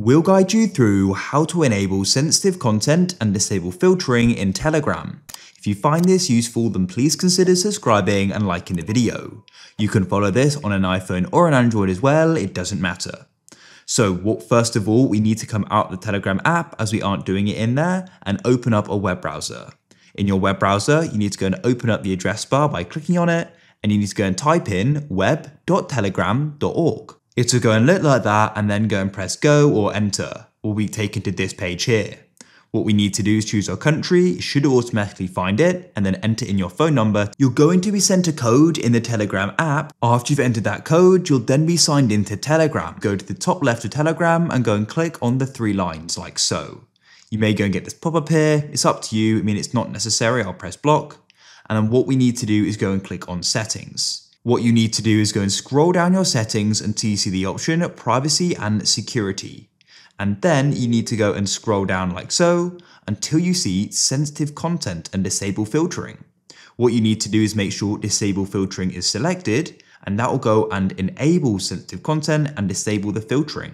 We'll guide you through how to enable sensitive content and disable filtering in Telegram. If you find this useful, then please consider subscribing and liking the video. You can follow this on an iPhone or an Android as well, it doesn't matter. So first of all, we need to come out the Telegram app as we aren't doing it in there and open up a web browser. In your web browser, you need to go and open up the address bar by clicking on it and you need to go and type in web.telegram.org. It'll go and look like that and then go and press go or enter. We'll be taken to this page here. What we need to do is choose our country, it should automatically find it, and then enter in your phone number. You're going to be sent a code in the Telegram app. After you've entered that code, you'll then be signed into Telegram. Go to the top left of Telegram and go and click on the three lines like so. You may go and get this pop-up here. It's up to you. I mean, it's not necessary. I'll press block. And then what we need to do is go and click on settings. What you need to do is go and scroll down your settings until you see the option privacy and security. And then you need to go and scroll down like so until you see sensitive content and disable filtering. What you need to do is make sure disable filtering is selected and that will go and enable sensitive content and disable the filtering.